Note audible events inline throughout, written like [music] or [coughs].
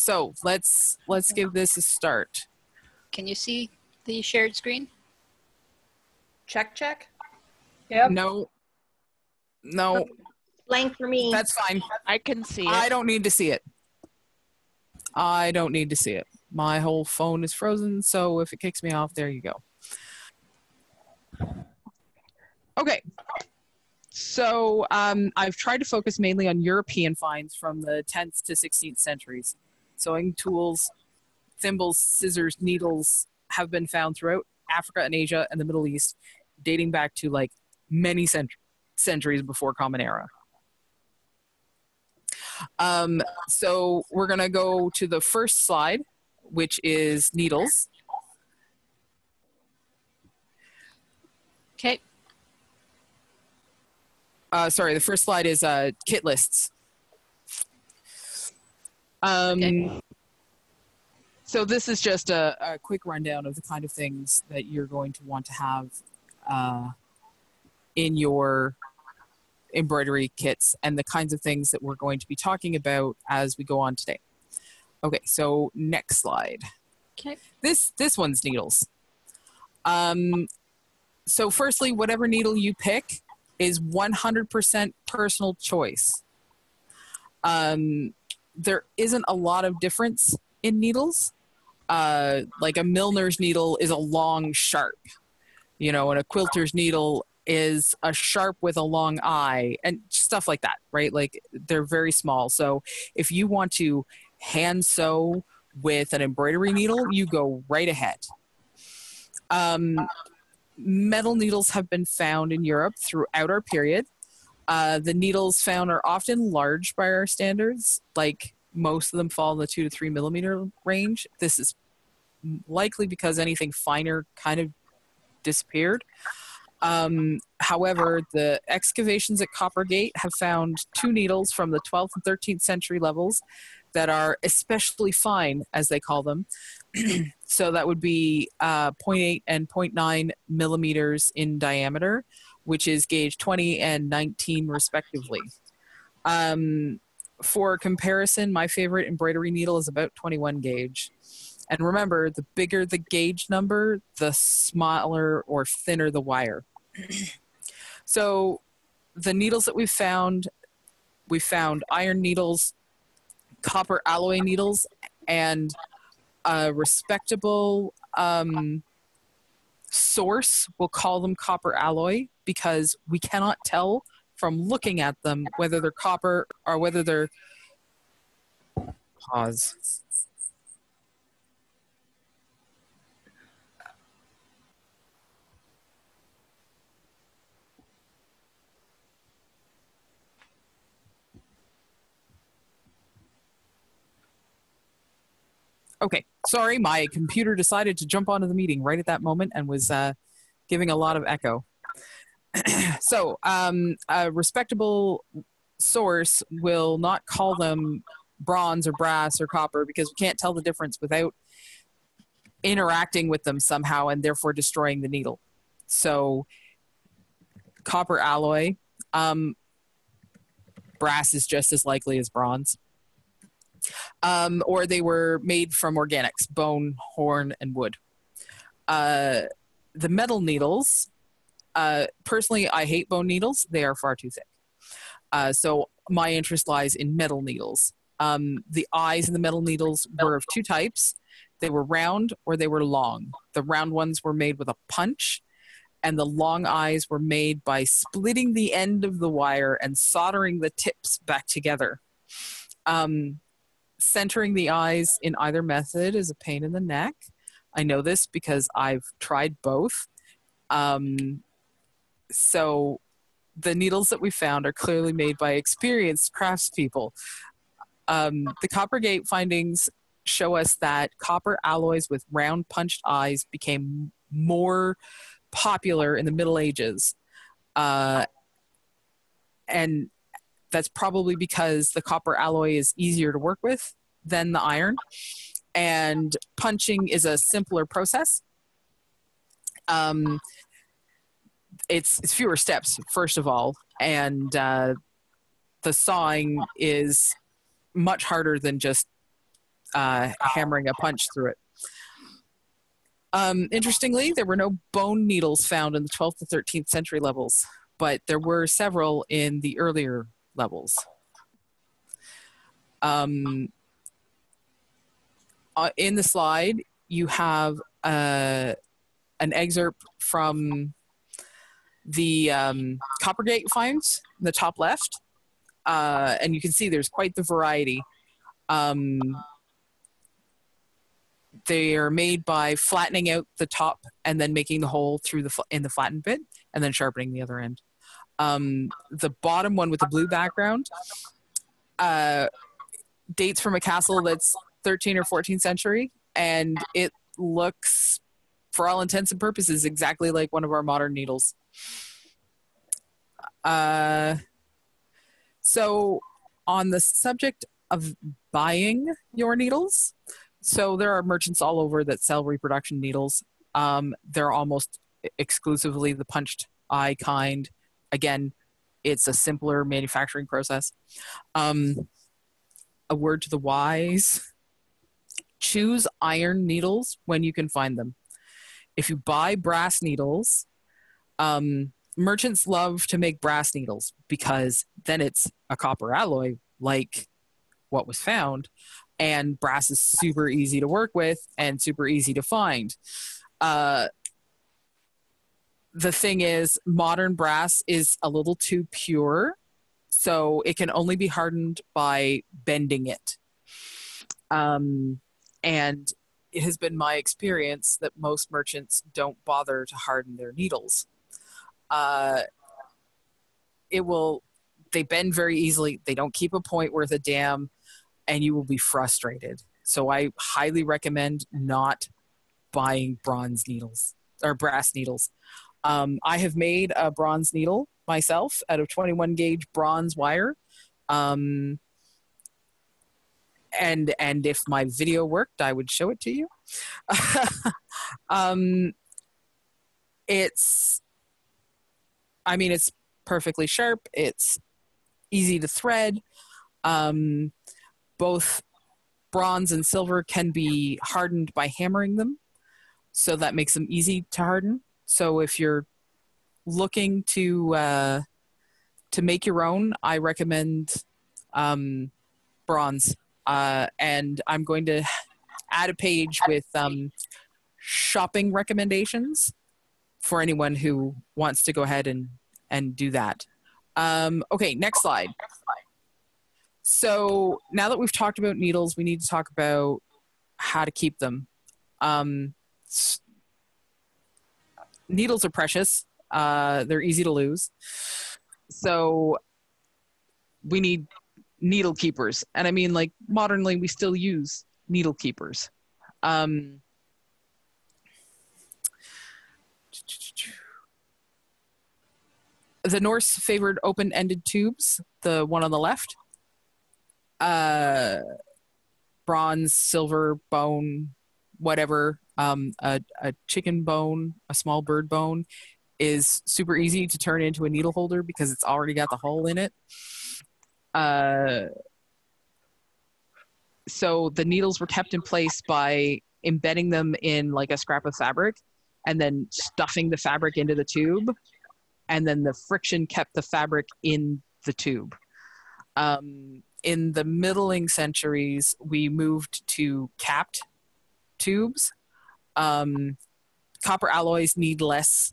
so let's let's give this a start. Can you see the shared screen? Check, check. Yep. No, no, Blank for me. that's fine. I can see I don't need to see it. I don't need to see it. My whole phone is frozen, so if it kicks me off, there you go. Okay. So um, I've tried to focus mainly on European finds from the 10th to 16th centuries. Sewing tools, thimbles, scissors, needles have been found throughout Africa and Asia and the Middle East, dating back to like many cent- centuries before Common Era. Um, so we're going to go to the first slide, which is needles. Okay. Uh, sorry, the first slide is uh, kit lists. Um, Okay. So this is just a, a quick rundown of the kind of things that you're going to want to have uh, in your embroidery kits and the kinds of things that we're going to be talking about as we go on today. Okay, so next slide. Okay. This this one's needles. Um, so firstly, whatever needle you pick is 100% personal choice. Um, there isn't a lot of difference in needles. Uh, like a milliner's needle is a long sharp, you know, and a quilter's needle is a sharp with a long eye and stuff like that, right? Like they're very small. So if you want to hand sew with an embroidery needle, you go right ahead. Um, metal needles have been found in Europe throughout our period. Uh, the needles found are often large by our standards, like most of them fall in the two to three millimeter range. This is likely because anything finer kind of disappeared. Um, however, the excavations at Coppergate have found two needles from the 12th and 13th century levels that are especially fine, as they call them. [clears throat] so that would be uh, 0.8 and 0.9 millimeters in diameter, which is gauge 20 and 19 respectively. Um, for comparison, my favorite embroidery needle is about 21 gauge. And remember, the bigger the gauge number, the smaller or thinner the wire. [clears throat] so the needles that we found, we found iron needles, copper alloy needles, and a respectable um, source, we'll call them copper alloy, because we cannot tell from looking at them whether they're copper or whether they're pause. Okay sorry my computer decided to jump onto the meeting right at that moment and was uh, giving a lot of echo [clears throat] so um, a respectable source will not call them bronze or brass or copper because we can't tell the difference without interacting with them somehow and therefore destroying the needle. So copper alloy um, brass is just as likely as bronze. Um, or they were made from organics bone horn and wood. Uh, the metal needles uh, personally, I hate bone needles. They are far too thick. Uh, so my interest lies in metal needles. Um, the eyes in the metal needles were of two types. They were round or they were long. The round ones were made with a punch, and the long eyes were made by splitting the end of the wire and soldering the tips back together. Um, centering the eyes in either method is a pain in the neck. I know this because I've tried both. Um, so the needles that we found are clearly made by experienced craftspeople. Um, the Coppergate findings show us that copper alloys with round punched eyes became more popular in the Middle Ages. Uh, and that's probably because the copper alloy is easier to work with than the iron. And punching is a simpler process. Um, it's, it's fewer steps, first of all, and uh, the sawing is much harder than just uh, hammering a punch through it. Um, interestingly, there were no bone needles found in the 12th to 13th century levels, but there were several in the earlier levels. Um, uh, in the slide, you have uh, an excerpt from the um, Coppergate finds in the top left, uh, and you can see there's quite the variety. Um, they are made by flattening out the top and then making the hole through the in the flattened bit and then sharpening the other end. Um, the bottom one with the blue background uh, dates from a castle that's 13 or 14th century, and it looks, for all intents and purposes, exactly like one of our modern needles. Uh, so, on the subject of buying your needles, so there are merchants all over that sell reproduction needles. Um, they're almost exclusively the punched eye kind. Again, it's a simpler manufacturing process. Um, a word to the wise choose iron needles when you can find them. If you buy brass needles, um, merchants love to make brass needles because then it's a copper alloy like what was found and brass is super easy to work with and super easy to find. Uh, the thing is, modern brass is a little too pure, so it can only be hardened by bending it. Um, and it has been my experience that most merchants don't bother to harden their needles. Uh, it will, they bend very easily. They don't keep a point worth a damn and you will be frustrated. So I highly recommend not buying bronze needles or brass needles. Um, I have made a bronze needle myself out of 21 gauge bronze wire. Um, and and if my video worked, I would show it to you. [laughs] um, it's, I mean, it's perfectly sharp. It's easy to thread. Um, both bronze and silver can be hardened by hammering them, so that makes them easy to harden. So if you're looking to uh, to make your own, I recommend um, bronze. Uh, and I'm going to add a page with um, shopping recommendations for anyone who wants to go ahead and and do that. Um, okay, next slide. So now that we've talked about needles, we need to talk about how to keep them. Um, needles are precious. Uh, they're easy to lose. So we need needle keepers. And I mean, like, modernly, we still use needle keepers. Um, the Norse favored open ended tubes, the one on the left uh, bronze, silver, bone, whatever, um, a, a chicken bone, a small bird bone is super easy to turn into a needle holder because it's already got the hole in it. Uh, so the needles were kept in place by embedding them in like a scrap of fabric and then stuffing the fabric into the tube and then the friction kept the fabric in the tube um, in the middling centuries, we moved to capped tubes. Um, copper alloys need less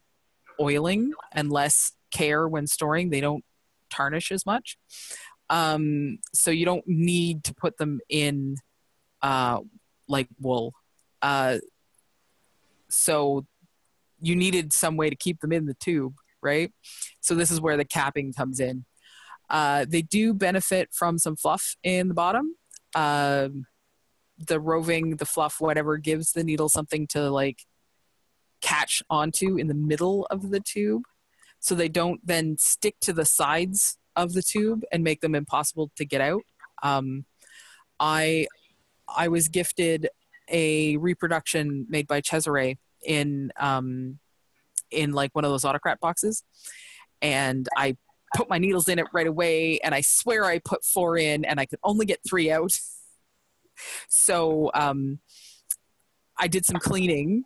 oiling and less care when storing. They don't tarnish as much. Um, so you don't need to put them in uh, like wool. Uh, so you needed some way to keep them in the tube, right? So this is where the capping comes in. Uh, they do benefit from some fluff in the bottom. Uh, the roving, the fluff, whatever, gives the needle something to like catch onto in the middle of the tube, so they don't then stick to the sides of the tube and make them impossible to get out. Um, I I was gifted a reproduction made by Cesare in um, in like one of those autocrat boxes, and I put my needles in it right away and I swear I put four in and I could only get three out. [laughs] so um, I did some cleaning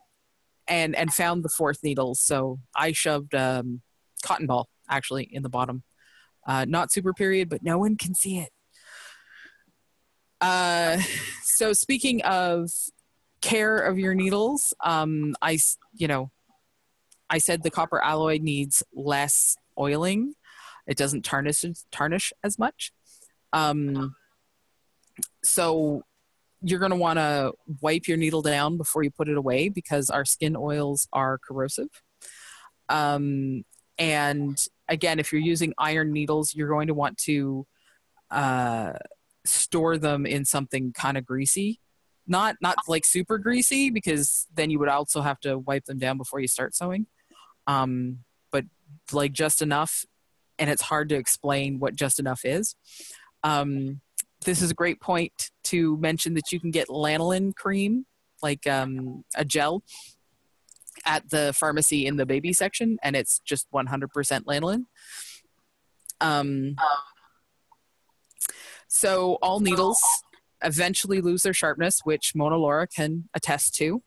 and and found the fourth needle. So I shoved um, cotton ball actually in the bottom. Uh, not super period, but no one can see it. Uh, so speaking of care of your needles, um, I you know I said the copper alloy needs less oiling. It doesn't tarnish tarnish as much. Um, so you're going to want to wipe your needle down before you put it away because our skin oils are corrosive. Um, and again, if you're using iron needles, you're going to want to uh, store them in something kind of greasy. Not not like super greasy because then you would also have to wipe them down before you start sewing. Um, but like just enough, and it's hard to explain what just enough is. Um, this is a great point to mention that you can get lanolin cream, like um, a gel, at the pharmacy in the baby section, and it's just 100% lanolin. Um, so all needles eventually lose their sharpness, which Mona Laura can attest to.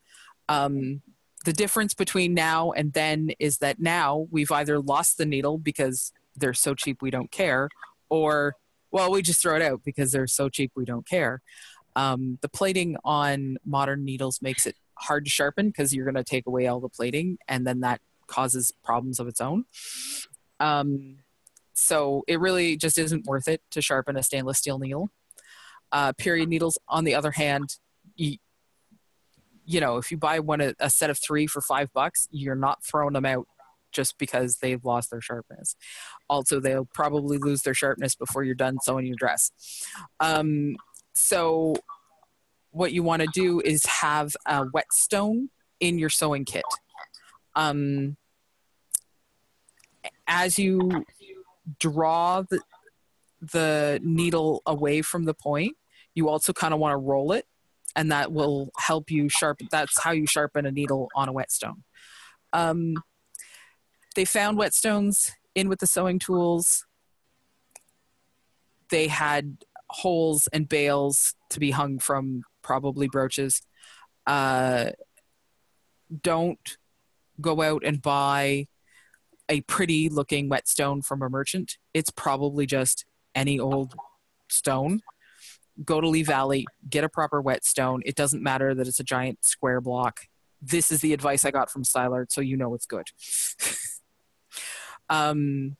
Um, the difference between now and then is that now we've either lost the needle because they're so cheap we don't care, or well, we just throw it out because they're so cheap we don't care. Um, the plating on modern needles makes it hard to sharpen because you're going to take away all the plating, and then that causes problems of its own. Um, so it really just isn't worth it to sharpen a stainless steel needle. Uh, period needles, on the other hand, you know, if you buy one a, set of three for five bucks, you're not throwing them out just because they've lost their sharpness. Also, they'll probably lose their sharpness before you're done sewing your dress. Um, so, what you want to do is have a whetstone in your sewing kit. Um, as you draw the, the needle away from the point, you also kind of want to roll it, and that will help you sharpen. That's how you sharpen a needle on a whetstone. Um, they found whetstones in with the sewing tools. They had holes and bales to be hung from probably brooches. Uh, don't go out and buy a pretty looking whetstone from a merchant. It's probably just any old stone. Go to Lee Valley, get a proper whetstone. It doesn't matter that it's a giant square block. This is the advice I got from Stylard, so you know it's good. [laughs] um,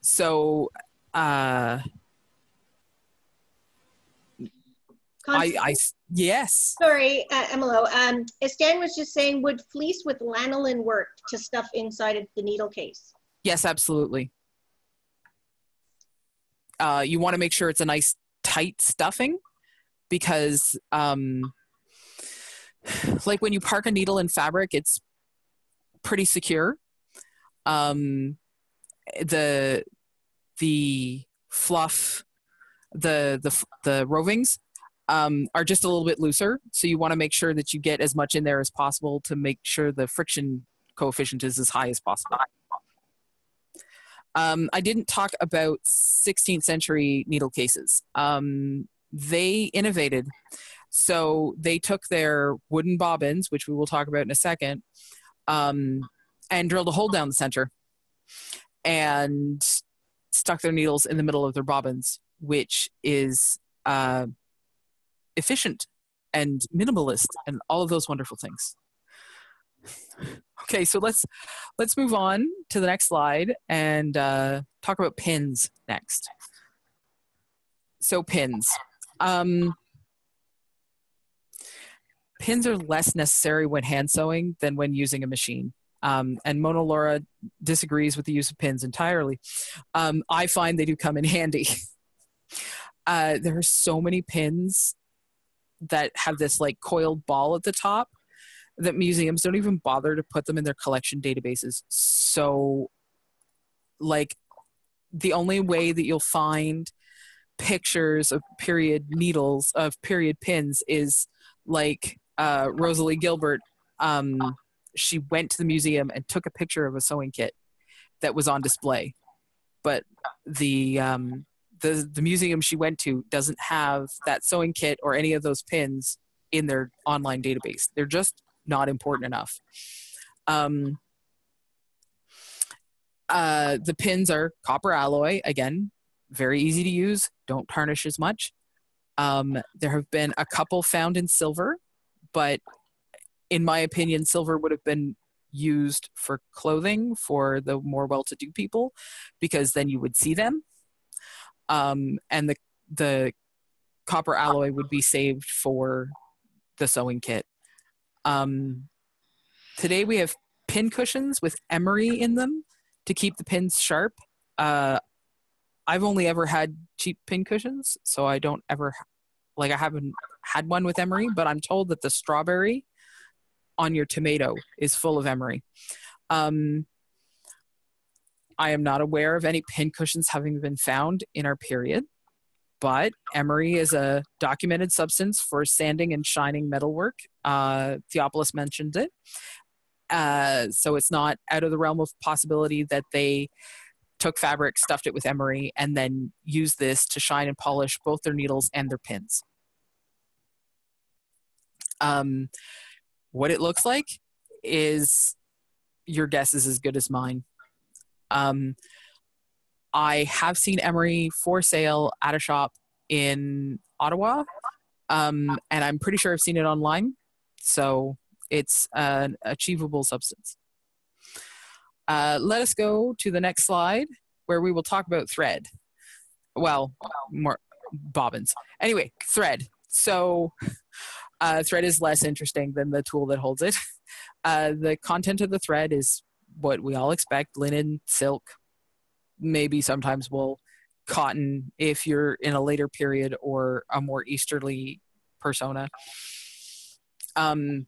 so uh, I, I, yes. Sorry, uh, Emilo. Um, Dan was just saying, would fleece with lanolin work to stuff inside of the needle case? Yes, absolutely. Uh, you want to make sure it's a nice tight stuffing because, um, like when you park a needle in fabric, it's pretty secure. Um, the the fluff, the the the rovings um, are just a little bit looser. So you want to make sure that you get as much in there as possible to make sure the friction coefficient is as high as possible. Um, I didn't talk about 16th century needle cases. Um, they innovated. So they took their wooden bobbins, which we will talk about in a second, um, and drilled a hole down the center and stuck their needles in the middle of their bobbins, which is uh, efficient and minimalist and all of those wonderful things. Okay, so let's let's move on to the next slide and uh, talk about pins next. So pins. Um, pins are less necessary when hand sewing than when using a machine. Um, and Mona Laura disagrees with the use of pins entirely. Um, I find they do come in handy. [laughs] uh, there are so many pins that have this like coiled ball at the top that museums don't even bother to put them in their collection databases. So, like, the only way that you'll find pictures of period needles of period pins is like uh, Rosalie Gilbert. Um, she went to the museum and took a picture of a sewing kit that was on display, but the um, the the museum she went to doesn't have that sewing kit or any of those pins in their online database. They're just not important enough. Um, uh, the pins are copper alloy again, very easy to use. Don't tarnish as much. Um, there have been a couple found in silver, but in my opinion, silver would have been used for clothing for the more well-to-do people because then you would see them um, and the the copper alloy would be saved for the sewing kit um, today we have pin cushions with emery in them to keep the pins sharp uh, i've only ever had cheap pin cushions so i don't ever like i haven't had one with emery but i'm told that the strawberry on your tomato is full of emery. Um, I am not aware of any pin cushions having been found in our period, but emery is a documented substance for sanding and shining metalwork. Uh, Theophilus mentioned it. Uh, so it's not out of the realm of possibility that they took fabric, stuffed it with emery, and then used this to shine and polish both their needles and their pins. Um, what it looks like is your guess is as good as mine. Um, I have seen Emery for sale at a shop in Ottawa, um, and I'm pretty sure I've seen it online. So it's an achievable substance. Uh, let us go to the next slide where we will talk about thread. Well, more bobbins. Anyway, thread. So uh, thread is less interesting than the tool that holds it. Uh, the content of the thread is what we all expect linen, silk, maybe sometimes will cotton if you're in a later period or a more easterly persona. Um,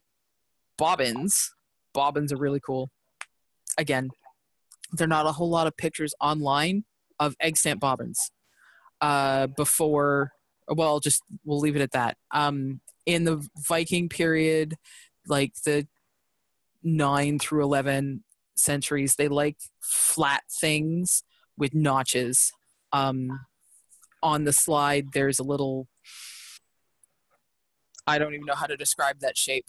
bobbins. Bobbins are really cool. Again, there are not a whole lot of pictures online of egg stamp bobbins uh, before well just we'll leave it at that um, in the Viking period, like the 9 through 11 centuries, they like flat things with notches. Um, on the slide, there's a little, I don't even know how to describe that shape,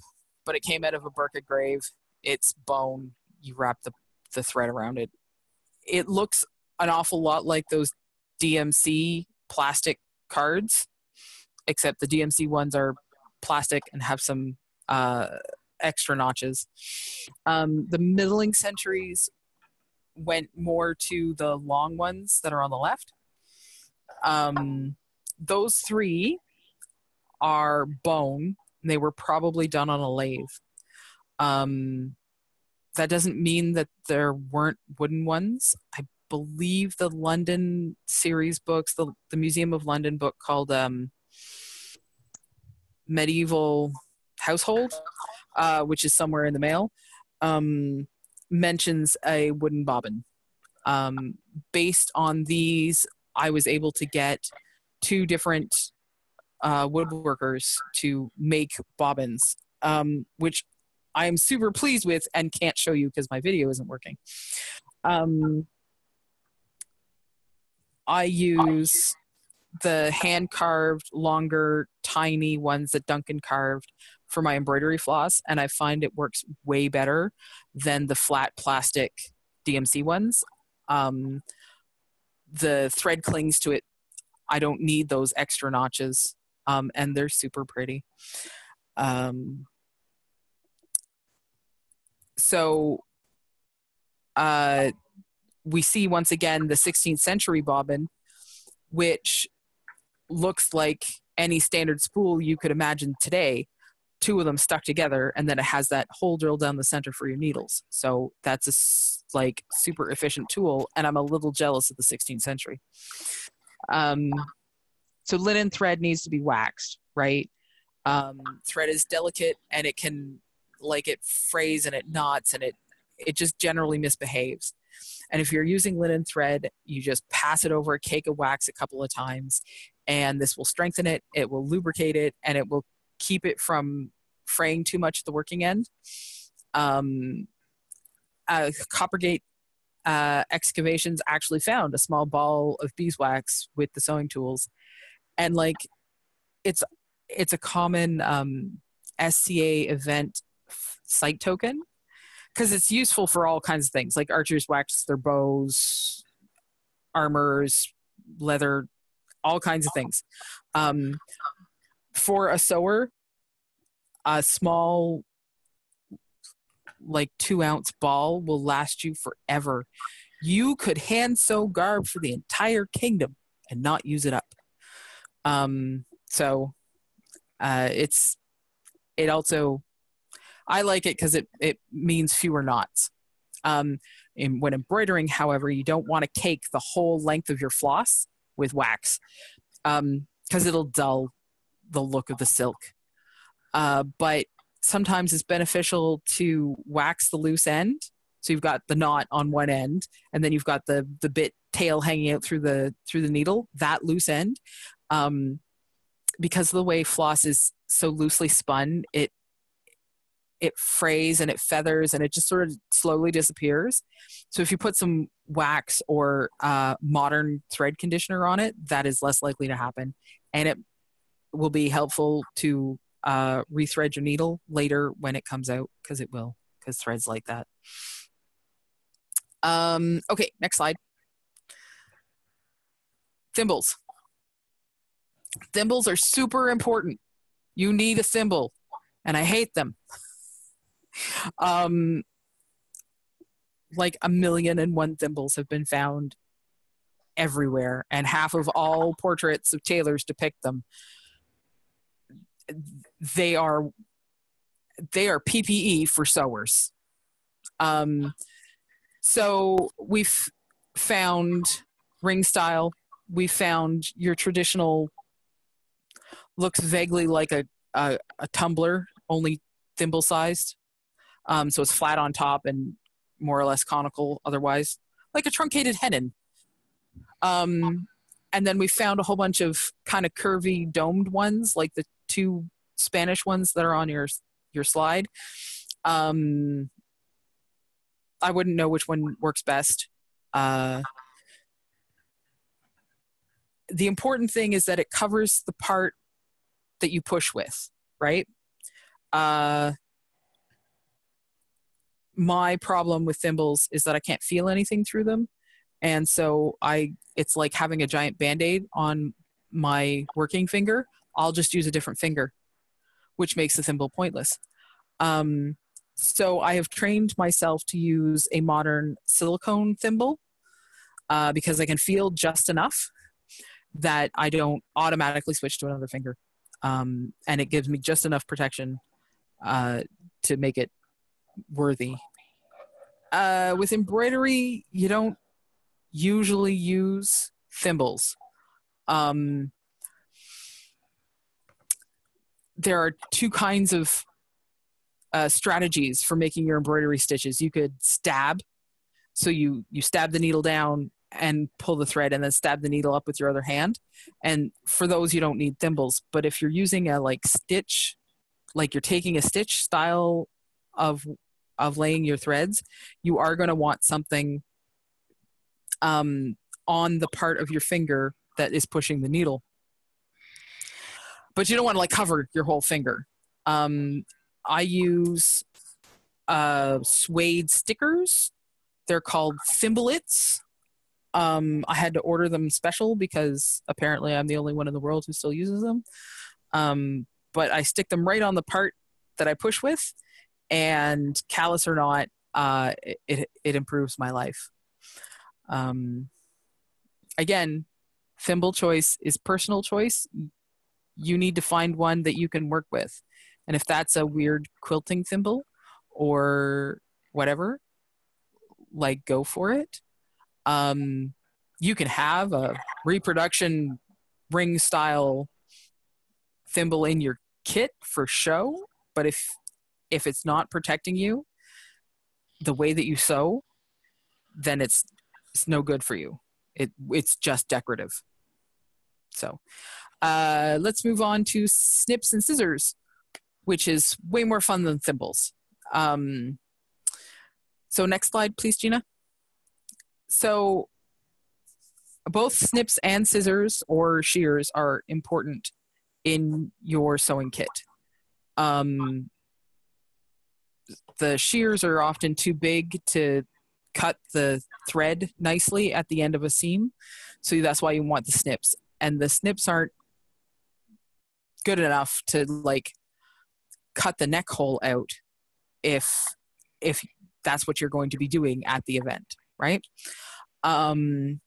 but it came out of a Birka grave. It's bone. You wrap the, the thread around it. It looks an awful lot like those DMC plastic cards, except the DMC ones are plastic and have some uh, extra notches. Um, the middling centuries went more to the long ones that are on the left. Um, those three are bone. They were probably done on a lathe. Um, that doesn't mean that there weren't wooden ones. I believe the London series books, the, the Museum of London book called um, medieval household, uh, which is somewhere in the mail, um, mentions a wooden bobbin. Um, based on these, I was able to get two different uh, woodworkers to make bobbins, um, which I am super pleased with and can't show you because my video isn't working. Um, I use the hand carved, longer, tiny ones that Duncan carved for my embroidery floss, and I find it works way better than the flat plastic DMC ones. Um, the thread clings to it. I don't need those extra notches, um, and they're super pretty. Um, so uh, we see once again the 16th century bobbin, which looks like any standard spool you could imagine today two of them stuck together and then it has that hole drilled down the center for your needles. So that's a like super efficient tool and i'm a little jealous of the 16th century. Um, so linen thread needs to be waxed right? Um, thread is delicate and it can like it frays and it knots and it it just generally misbehaves. And if you're using linen thread you just pass it over a cake of wax a couple of times and this will strengthen it, it will lubricate it, and it will keep it from fraying too much at the working end. Um, uh, Coppergate uh, excavations actually found a small ball of beeswax with the sewing tools, and like it's it's a common um, SCA event site token because it's useful for all kinds of things. Like archers wax their bows, armors, leather, all kinds of things. Um, for a sewer, a small like two ounce ball will last you forever. You could hand sew garb for the entire kingdom and not use it up. Um, so uh, it's it also I like it because it it means fewer knots. Um, and when embroidering, however, you don't want to cake the whole length of your floss with wax because um, it'll dull the look of the silk. Uh, but sometimes it's beneficial to wax the loose end. So you've got the knot on one end, and then you've got the the bit tail hanging out through the through the needle. That loose end, um, because of the way floss is so loosely spun, it it frays and it feathers and it just sort of slowly disappears. So if you put some wax or uh, modern thread conditioner on it, that is less likely to happen, and it will be helpful to uh, rethread your needle later when it comes out because it will because threads like that. Um, okay, next slide. Thimbles. Thimbles are super important. You need a thimble, and I hate them. Um, like a million and one thimbles have been found everywhere, and half of all portraits of tailors depict them they are they are PPE for sewers. Um, so we've found ring style. We found your traditional looks vaguely like a a, a tumbler, only thimble sized. Um, so it's flat on top and more or less conical otherwise, like a truncated hennin. Um, and then we found a whole bunch of kind of curvy domed ones, like the two Spanish ones that are on your your slide. Um, I wouldn't know which one works best. Uh, the important thing is that it covers the part that you push with, right? Uh, my problem with thimbles is that I can't feel anything through them, and so I it's like having a giant band aid on my working finger. I'll just use a different finger which makes the thimble pointless. Um, so I have trained myself to use a modern silicone thimble uh, because I can feel just enough that I don't automatically switch to another finger. Um, and it gives me just enough protection uh, to make it worthy. Uh, with embroidery, you don't usually use thimbles. Um, there are two kinds of uh, strategies for making your embroidery stitches. You could stab, so you you stab the needle down and pull the thread, and then stab the needle up with your other hand. And for those, you don't need thimbles. But if you're using a like stitch, like you're taking a stitch style of of laying your threads, you are going to want something um, on the part of your finger that is pushing the needle but you don't want to like cover your whole finger. Um, I use uh, suede stickers. They're called thimblets. Um, I had to order them special because apparently I'm the only one in the world who still uses them. Um, but I stick them right on the part that I push with, and callous or not, uh, it, it improves my life. Um, again, thimble choice is personal choice you need to find one that you can work with. And if that's a weird quilting thimble or whatever, like go for it. Um, you can have a reproduction ring style thimble in your kit for show, but if if it's not protecting you the way that you sew, then it's it's no good for you. It it's just decorative. So, uh, let's move on to snips and scissors, which is way more fun than thimbles. Um, so next slide, please, Gina. so both snips and scissors or shears are important in your sewing kit. Um, the shears are often too big to cut the thread nicely at the end of a seam, so that's why you want the snips. And the snips aren't good enough to like cut the neck hole out if if that's what you're going to be doing at the event, right? Um,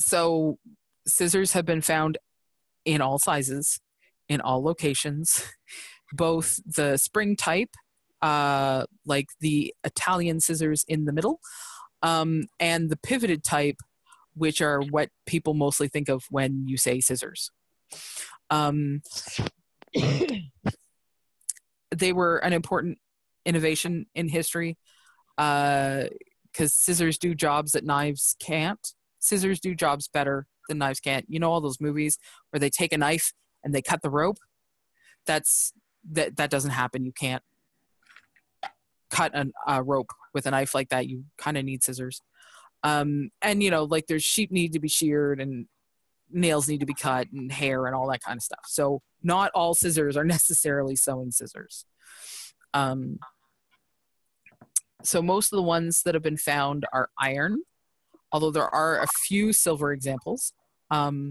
so scissors have been found in all sizes, in all locations, both the spring type, uh, like the Italian scissors in the middle, um, and the pivoted type, which are what people mostly think of when you say scissors. Um, [coughs] they were an important innovation in history because scissors do jobs that knives can't. Scissors do jobs better than knives can't. You know all those movies where they take a knife and they cut the rope. That's that that doesn't happen. You can't cut an, a rope with a knife like that. You kind of need scissors. Um, and you know, like there's sheep need to be sheared and nails need to be cut and hair and all that kind of stuff. So not all scissors are [laughs] necessarily sewing scissors. Um, so most of the ones that have been found are iron, although there are a few silver examples. Um,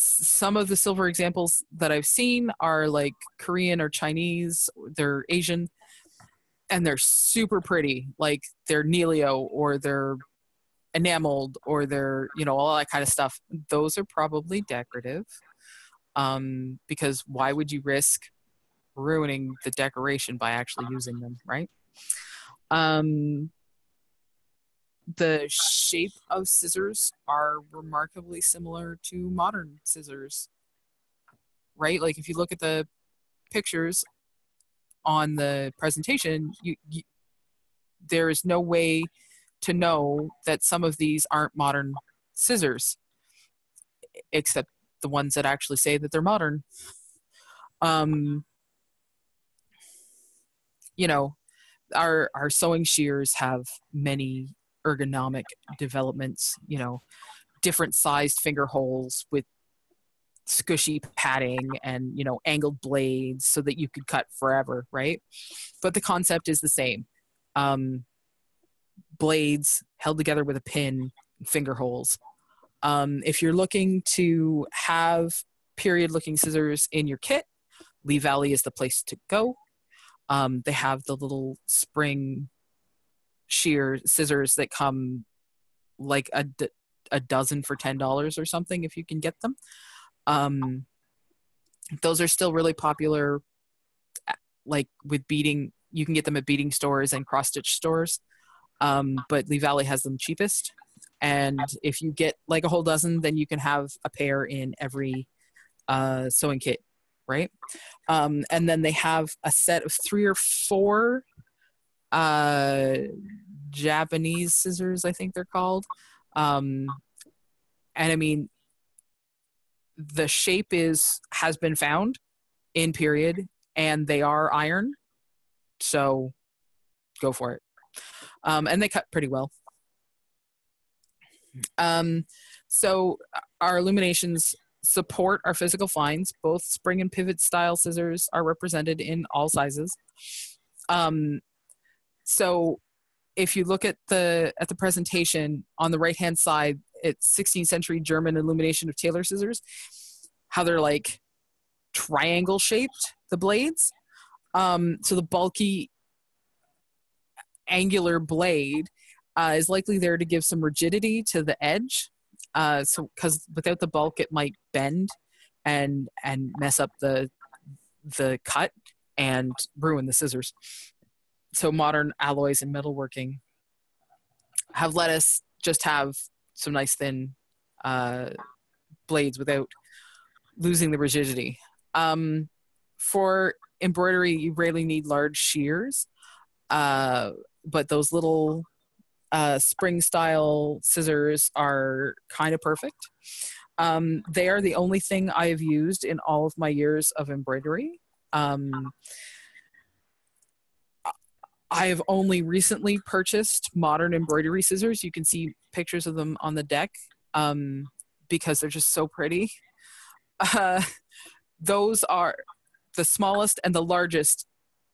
some of the silver examples that I've seen are like Korean or Chinese, they're Asian, and they're super pretty. Like they're niello or they're enameled or they're, you know, all that kind of stuff. Those are probably decorative. Um, because why would you risk ruining the decoration by actually using them, right? Um, the shape of scissors are remarkably similar to modern scissors, right? Like if you look at the pictures on the presentation, you, you there is no way to know that some of these aren't modern scissors, except the ones that actually say that they're modern. Um, you know, our our sewing shears have many ergonomic developments. You know, different sized finger holes with squishy padding and you know angled blades so that you could cut forever right? But the concept is the same. Um, blades held together with a pin finger holes. Um, if you're looking to have period looking scissors in your kit lee valley is the place to go. Um, they have the little spring shear scissors that come like a, a dozen for ten dollars or something if you can get them. Um, those are still really popular. Like with beading, you can get them at beading stores and cross stitch stores, um, but Lee Valley has them cheapest. And if you get like a whole dozen, then you can have a pair in every uh, sewing kit right? Um, and then they have a set of three or four uh, Japanese scissors, I think they're called. Um, and I mean, the shape is has been found in period, and they are iron, so go for it. Um, and they cut pretty well. Um, so our illuminations support our physical finds. Both spring and pivot style scissors are represented in all sizes. Um, so if you look at the at the presentation on the right hand side, it's 16th century German illumination of tailor scissors, how they're like triangle shaped, the blades. Um, so the bulky angular blade uh, is likely there to give some rigidity to the edge uh, so because without the bulk it might bend and and mess up the the cut and ruin the scissors so modern alloys and metalworking have let us just have some nice thin uh, blades without losing the rigidity um, for embroidery you rarely need large shears uh, but those little uh, spring style scissors are kind of perfect. Um, they are the only thing I have used in all of my years of embroidery. Um, I have only recently purchased modern embroidery scissors. You can see pictures of them on the deck um, because they're just so pretty. [laughs] Uh, those are the smallest and the largest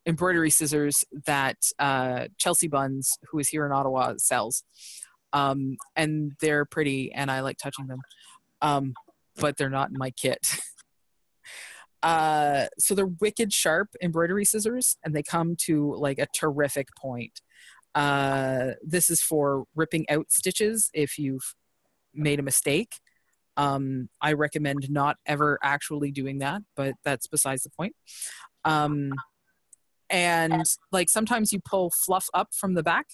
embroidery scissors that uh, Chelsea Buns, who is here in Ottawa, sells. Um, and they're pretty, and I like touching them, um, but they're not in my kit. [laughs] Uh, so they're wicked sharp embroidery scissors, and they come to like a terrific point. Uh, this is for ripping out stitches if you've made a mistake. Um, I recommend not ever actually doing that, but that's besides the point. Um, and like sometimes you pull fluff up from the back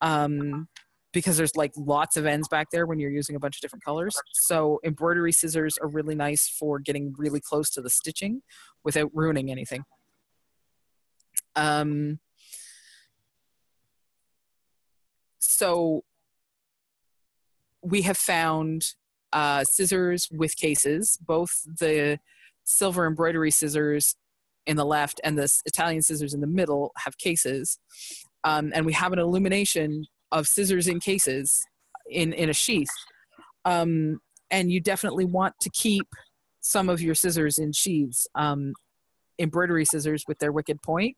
um, because there's like lots of ends back there when you're using a bunch of different colors. So embroidery scissors are really nice for getting really close to the stitching without ruining anything. Um, so we have found uh, scissors with cases, both the silver embroidery scissors in the left and the Italian scissors in the middle have cases. Um, and we have an illumination of scissors in cases in, in a sheath. Um, and you definitely want to keep some of your scissors in sheaths. Um, embroidery scissors with their wicked point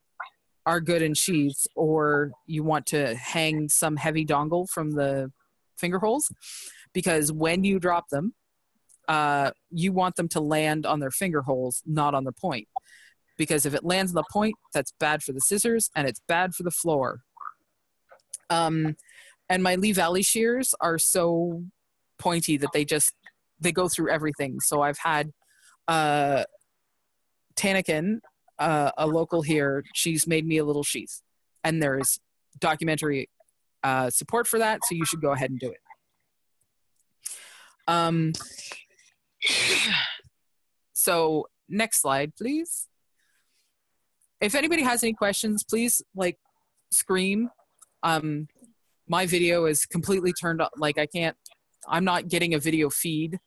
are good in sheaths, or you want to hang some heavy dongle from the finger holes because when you drop them, uh, you want them to land on their finger holes, not on the point. Because if it lands on the point, that's bad for the scissors and it's bad for the floor. Um, and my Lee Valley shears are so pointy that they just they go through everything. So I've had uh, Tanakin, uh, a local here, she's made me a little sheath, and there's documentary uh, support for that. So you should go ahead and do it. Um, so next slide, please. If anybody has any questions, please like scream. Um, my video is completely turned up. Like I can't, I'm not getting a video feed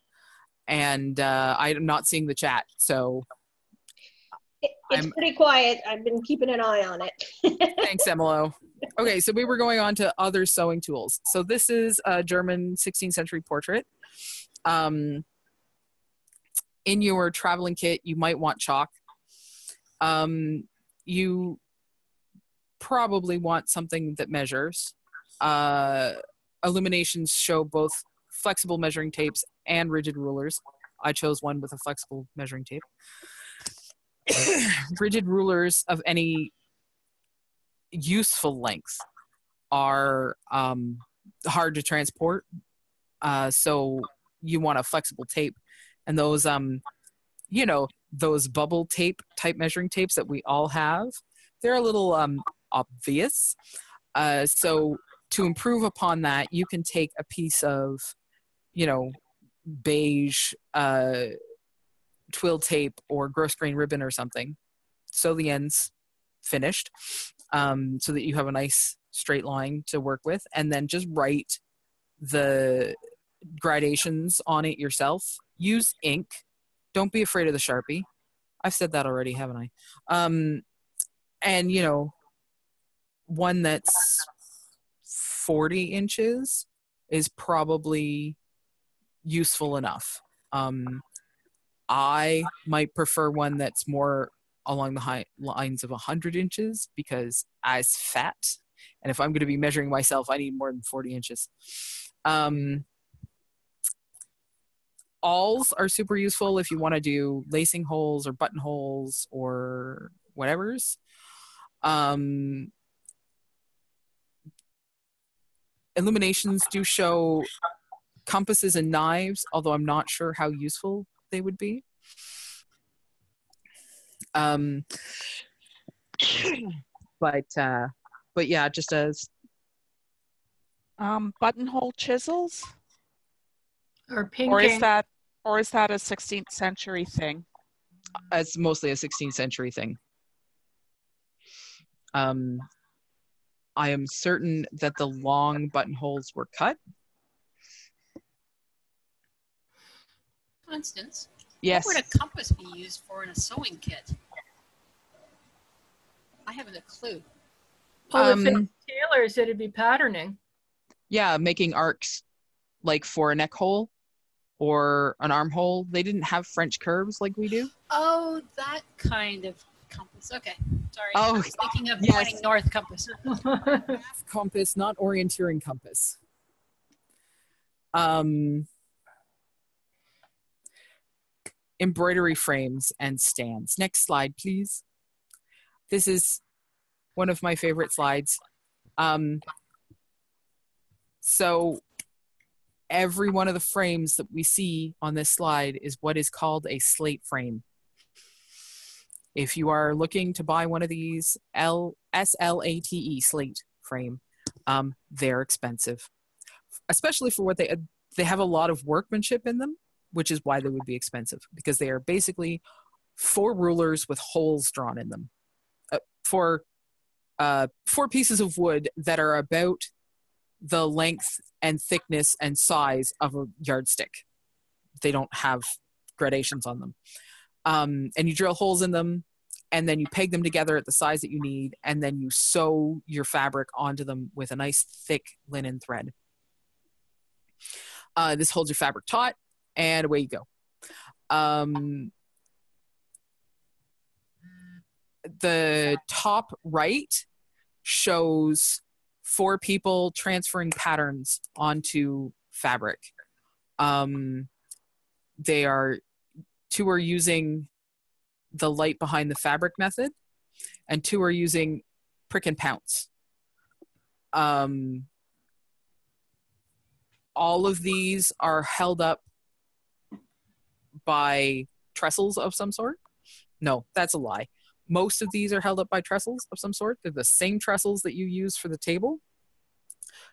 and uh, I'm not seeing the chat. So It- It's I'm- pretty quiet. I've been keeping an eye on it. [laughs] thanks, Emilo. Okay, so we were going on to other sewing tools. So this is a German 16th century portrait. Um, in your traveling kit, you might want chalk. Um, you probably want something that measures. Uh, illuminations show both flexible measuring tapes and rigid rulers. I chose one with a flexible measuring tape. [coughs] rigid rulers of any useful length are um, hard to transport. Uh, so you want a flexible tape, and those, um, you know, those bubble tape type measuring tapes that we all have, they're a little um, obvious. Uh, so to improve upon that, you can take a piece of, you know, beige uh, twill tape or grosgrain ribbon or something, sew the ends finished, um, so that you have a nice straight line to work with, and then just write the gradations on it yourself. Use ink. Don't be afraid of the Sharpie. I've said that already, haven't I? Um, and you know, one that's 40 inches is probably useful enough. Um, I might prefer one that's more along the high lines of 100 inches because I's fat. And if I'm going to be measuring myself, I need more than 40 inches. Um, awls are super useful if you want to do lacing holes or buttonholes or whatever's. Um, illuminations do show compasses and knives, although I'm not sure how useful they would be. Um, but uh, but yeah, just as Um, buttonhole chisels, Or pinking. or is that, or is that a 16th century thing? it's mostly a 16th century thing. Um, I am certain that the long buttonholes were cut. For instance, Yes. what would a compass be used for in a sewing kit? I haven't a clue. Well, if Um, it's tailors, it'd be patterning. Yeah, making arcs like for a neck hole or an armhole. They didn't have French curves like we do. Oh, that kind of compass. Okay, sorry. Oh, I was thinking of yes. pointing north compass. [laughs] Half compass, not orienteering compass. Um, embroidery frames and stands. Next slide, please. This is one of my favorite slides. Um, so every one of the frames that we see on this slide is what is called a slate frame. If you are looking to buy one of these L S L A T E slate frame, um, they're expensive, especially for what they they have a lot of workmanship in them, which is why they would be expensive because they are basically four rulers with holes drawn in them, uh, for uh, four pieces of wood that are about the length and thickness and size of a yardstick. They don't have gradations on them. Um, and you drill holes in them, and then you peg them together at the size that you need, and then you sew your fabric onto them with a nice thick linen thread. Uh, this holds your fabric taut, and away you go. Um, the top right shows four people transferring patterns onto fabric. Um, they are two are using the light behind the fabric method, and two are using prick and pounce. Um, all of these are held up by trestles of some sort. No, that's a lie. Most of these are held up by trestles of some sort. They're the same trestles that you use for the table.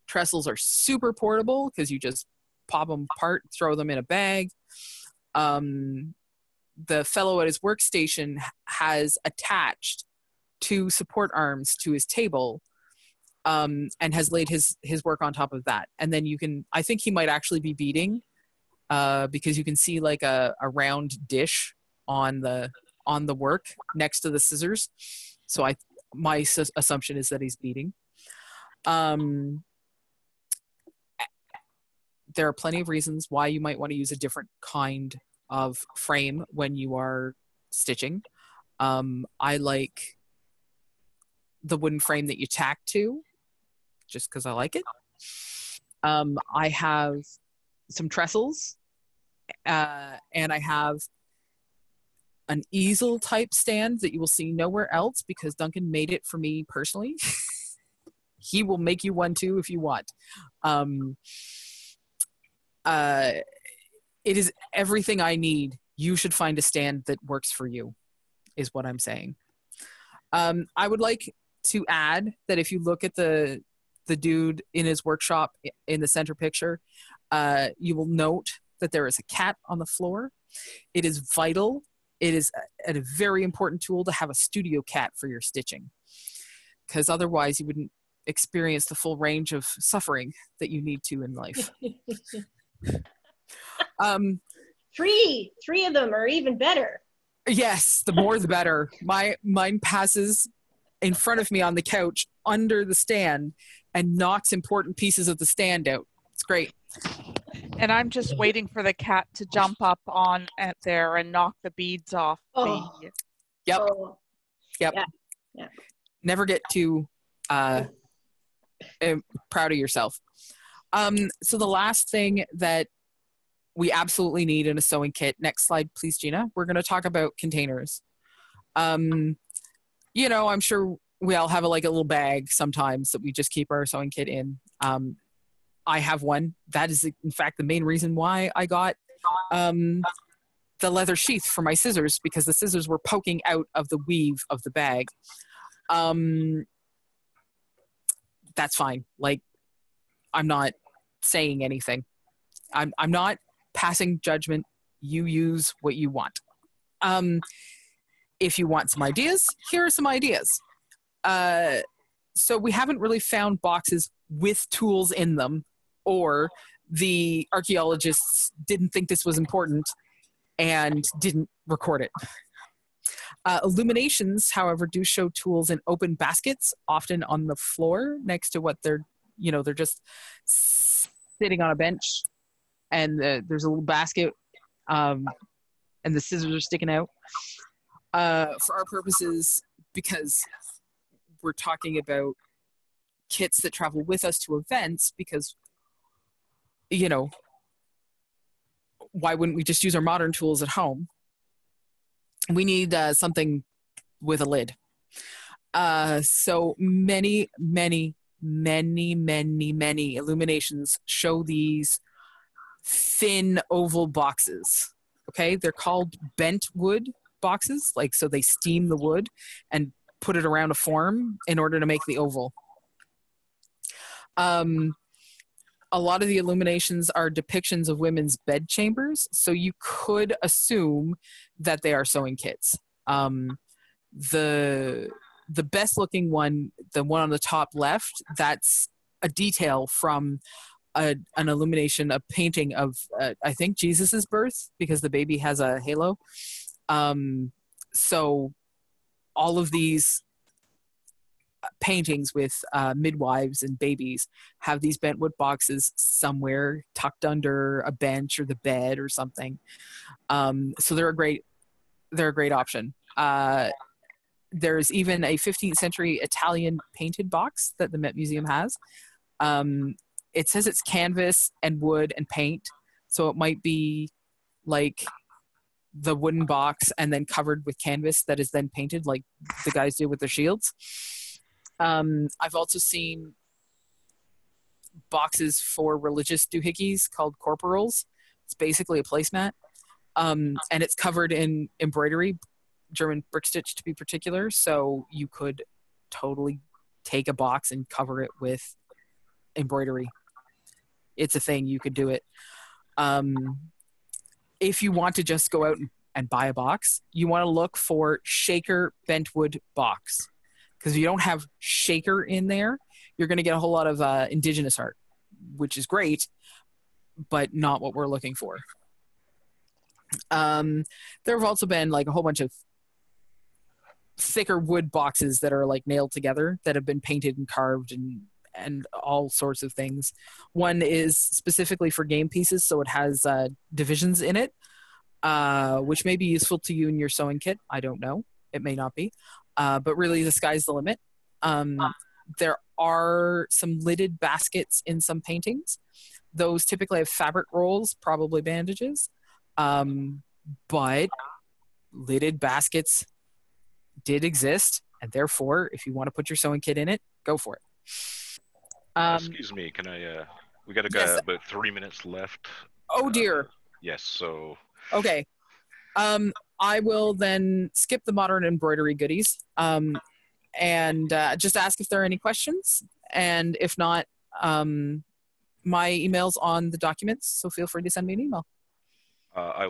Trestles are super portable because you just pop them apart, throw them in a bag. Um, the fellow at his workstation has attached two support arms to his table um, and has laid his his work on top of that. And then you can, I think he might actually be beading uh, because you can see like a, a round dish on the on the work next to the scissors. So I my sus- assumption is that he's beading Um, there are plenty of reasons why you might want to use a different kind of frame when you are stitching. Um, I like the wooden frame that you tack to, just because I like it. Um, I have some trestles, uh, and I have an easel type stand that you will see nowhere else because Duncan made it for me personally. [laughs] he will make you one too if you want. Um, uh, it is everything I need. You should find a stand that works for you, is what I'm saying. Um, I would like to add that if you look at the the dude in his workshop in the center picture, uh, you will note that there is a cat on the floor. It is vital. It is a, a very important tool to have a studio cat for your stitching, because otherwise you wouldn't experience the full range of suffering that you need to in life. [laughs] Um, Three, three of them are even better. Yes, the more the better. My mine passes in front of me on the couch under the stand and knocks important pieces of the stand out. It's great. And I'm just waiting for the cat to jump up on at there and knock the beads off Oh. the Yep. Oh, Never get too uh, eh, proud of yourself. Um, so the last thing that we absolutely need in a sewing kit. Next slide, please, Gina. We're going to talk about containers. Um, you know, I'm sure we all have a, like a little bag sometimes that we just keep our sewing kit in. Um, I have one. That is, in fact, the main reason why I got um, the leather sheath for my scissors because the scissors were poking out of the weave of the bag. Um, that's fine. Like, I'm not saying anything. I'm I'm not passing judgment. You use what you want. Um, if you want some ideas, here are some ideas. Uh, so we haven't really found boxes with tools in them, or the archaeologists didn't think this was important and didn't record it. Uh, illuminations, however, do show tools in open baskets, often on the floor next to what they're, you know, they're just sitting on a bench, and there's a little basket, um, and the scissors are sticking out. Uh, for our purposes, because we're talking about kits that travel with us to events, because you know, why wouldn't we just use our modern tools at home? We need uh, something with a lid. Uh, so many, many, many, many, many illuminations show these thin oval boxes. Okay, they're called bent wood boxes, like so they steam the wood and put it around a form in order to make the oval. Um, a lot of the illuminations are depictions of women's bed chambers, so you could assume that they are sewing kits. Um, the the best looking one, the one on the top left, that's a detail from a, an illumination, a painting of uh, I think Jesus's birth because the baby has a halo. Um, so all of these paintings with uh, midwives and babies have these bentwood boxes somewhere tucked under a bench or the bed or something. Um, so they're a great they're a great option. Uh, there's even a 15th century Italian painted box that the Met Museum has. Um, it says it's canvas and wood and paint, so it might be like the wooden box and then covered with canvas that is then painted like the guys do with their shields. Um, I've also seen boxes for religious doohickeys called corporals. It's basically a placemat, um, and it's covered in embroidery, German brick stitch to be particular. So you could totally take a box and cover it with embroidery. It's a thing. You could do it. Um, if you want to just go out and, buy a box, you want to look for Shaker Bentwood box because if you don't have shaker in there you're going to get a whole lot of uh, indigenous art which is great but not what we're looking for um, there have also been like a whole bunch of thicker wood boxes that are like nailed together that have been painted and carved and and all sorts of things one is specifically for game pieces so it has uh, divisions in it uh, which may be useful to you in your sewing kit i don't know it may not be uh, but really the sky's the limit. Um, there are some lidded baskets in some paintings. Those typically have fabric rolls, probably bandages, um, but lidded baskets did exist, and therefore, if you want to put your sewing kit in it, go for it. Um, Excuse me, can I? Uh, we got yes. uh, about three minutes left. oh dear. Uh, yes, so Okay. Um, I will then skip the modern embroidery goodies um, and uh, just ask if there are any questions. And if not, um, my email's on the documents, so feel free to send me an email. uh, I